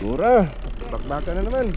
Gura, bakbaka na naman.